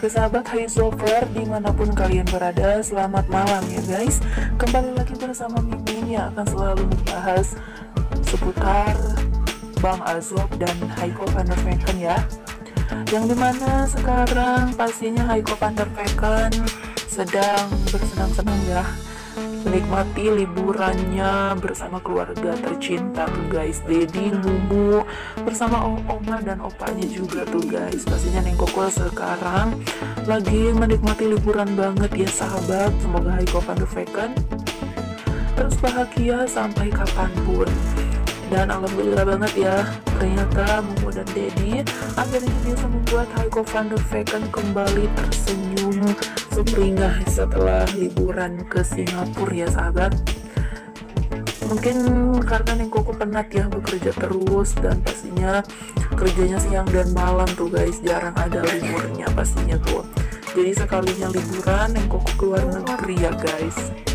Sofer di mana pun kalian berada Selamat malam ya guys. Kembali lagi bersama Mimin yang akan selalu membahas Seputar Bang Azob dan Haiko van der Vecken ya. Yang di mana sekarang pastinya Haiko van der Vecken Sedang bersenang-senang ya menikmati liburannya bersama keluarga tercinta tuh guys. Dedi, Mumu bersama oma dan opanya juga tuh guys. Pastinya Neng Koko sekarang lagi menikmati liburan banget ya sahabat. Semoga Haiko van terus bahagia sampai kapan pun dan alhamdulillah banget ya ternyata Mumu dan Dedi akhirnya bisa membuat Haiko van der Vecken kembali tersenyum sumringah setelah liburan ke Singapura ya sahabat. Mungkin karena Neng Koko penat ya bekerja terus dan pastinya kerjanya siang dan malam tuh guys. Jarang ada liburnya pastinya tuh. Jadi sekalinya liburan Neng Koko keluar negeri ya guys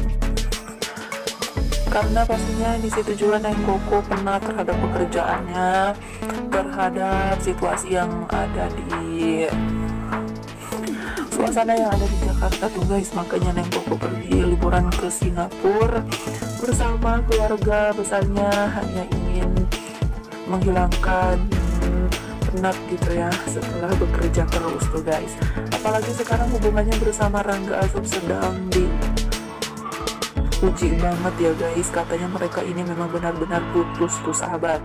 karena pastinya di situ juga Neng Koko penat terhadap pekerjaannya terhadap situasi yang ada di suasana yang ada di Jakarta tuh guys. Makanya Neng Koko pergi liburan ke Singapura bersama keluarga besarnya hanya ingin menghilangkan penat gitu ya setelah bekerja terus tuh guys. Apalagi sekarang hubungannya bersama Rangga Azub sedang di uji banget ya guys. Katanya mereka ini memang benar-benar putus tuh sahabat.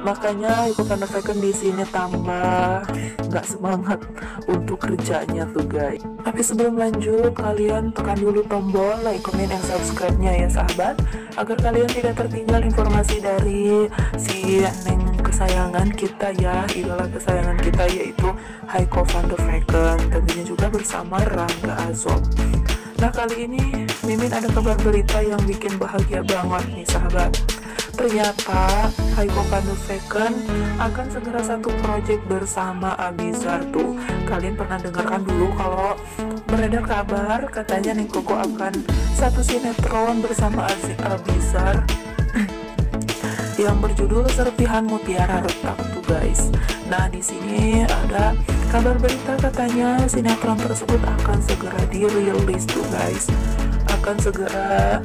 Makanya Iko Van di sini tambah nggak semangat untuk kerjanya tuh guys. Tapi sebelum lanjut kalian tekan dulu tombol like, comment, dan subscribe-nya ya sahabat. Agar kalian tidak tertinggal informasi dari si Neng kesayangan kita ya idola kesayangan kita yaitu Haiko Van der Vecken tentunya juga bersama Rangga Azob Nah kali ini Mimin ada kabar berita yang bikin bahagia banget nih sahabat Ternyata Haiko Vecken akan segera satu project bersama Abizar tuh Kalian pernah dengarkan dulu kalau beredar kabar katanya Neng Koko akan satu sinetron bersama Abizar yang berjudul Serpihan Mutiara Retak tuh guys. Nah di sini ada kabar berita katanya sinetron tersebut akan segera dirilis tuh guys, akan segera